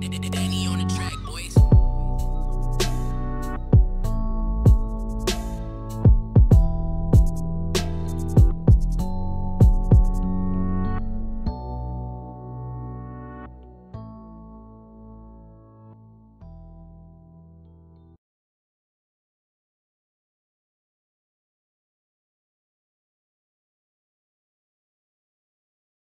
day.